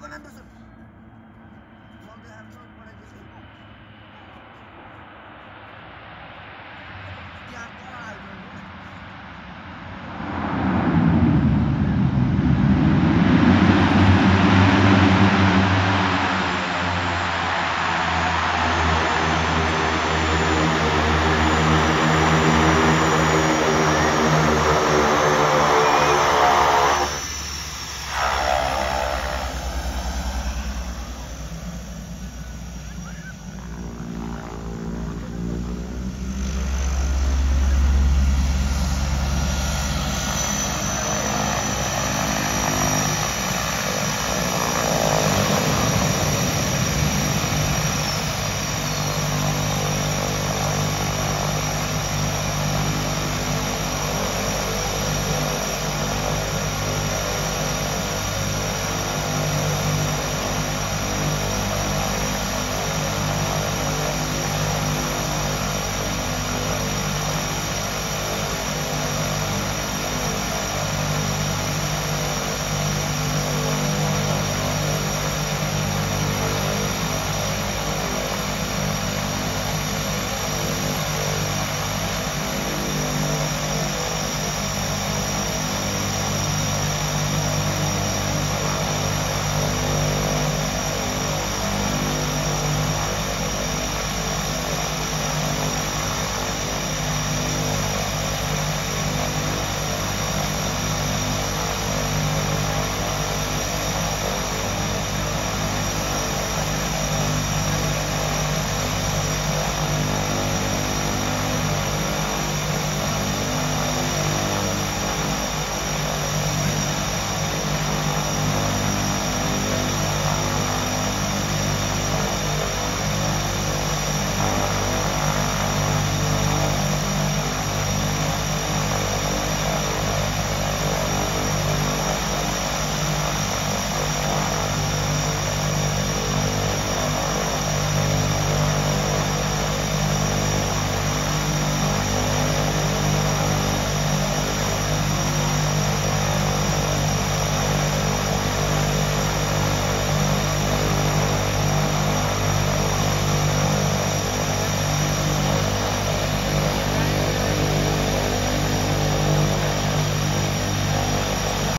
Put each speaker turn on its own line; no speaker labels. van a empezar.